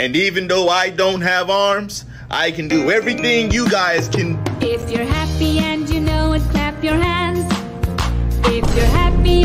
And even though I don't have arms, I can do everything you guys can. If you're happy and you know it, clap your hands. If you're happy